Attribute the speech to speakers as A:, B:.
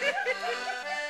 A: Ha ha ha!